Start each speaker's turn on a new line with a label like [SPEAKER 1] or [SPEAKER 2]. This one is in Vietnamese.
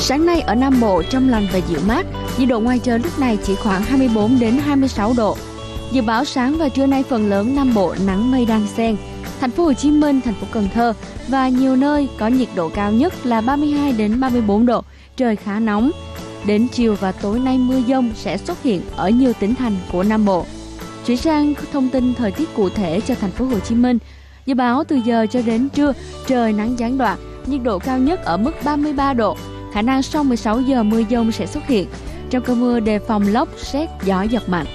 [SPEAKER 1] Sáng nay ở Nam Bộ trong lành và dịu mát, nhiệt độ ngoài trời lúc này chỉ khoảng 24 đến 26 độ. Dự báo sáng và trưa nay phần lớn Nam Bộ nắng mây đang xen. Thành phố Hồ Chí Minh, thành phố Cần Thơ và nhiều nơi có nhiệt độ cao nhất là 32 đến 34 độ, trời khá nóng. Đến chiều và tối nay mưa dông sẽ xuất hiện ở nhiều tỉnh thành của Nam Bộ. Chuyển sang thông tin thời tiết cụ thể cho thành phố Hồ Chí Minh. Dự báo từ giờ cho đến trưa, trời nắng gián đoạn, nhiệt độ cao nhất ở mức 33 độ. Khả năng sau 16 giờ mưa dông sẽ xuất hiện. Trong cơn mưa đề phòng lốc, xét, gió giật mạnh.